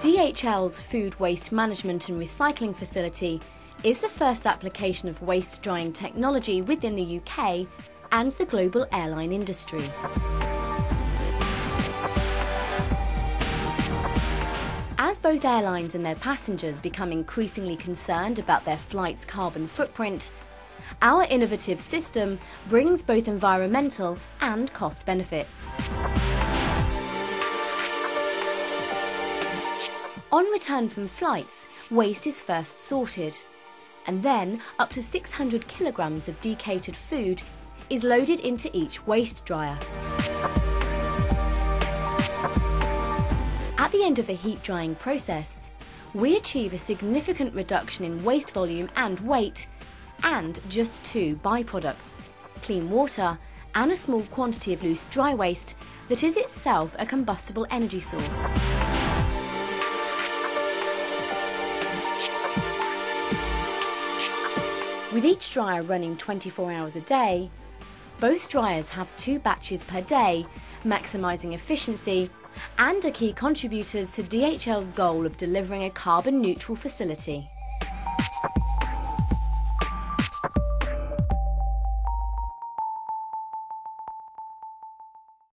DHL's Food Waste Management and Recycling Facility is the first application of waste drying technology within the UK and the global airline industry. As both airlines and their passengers become increasingly concerned about their flight's carbon footprint, our innovative system brings both environmental and cost benefits. On return from flights, waste is first sorted, and then up to 600 kilograms of decatered food is loaded into each waste dryer. At the end of the heat drying process, we achieve a significant reduction in waste volume and weight, and just two byproducts clean water and a small quantity of loose dry waste that is itself a combustible energy source. With each dryer running 24 hours a day, both dryers have two batches per day, maximising efficiency and are key contributors to DHL's goal of delivering a carbon neutral facility.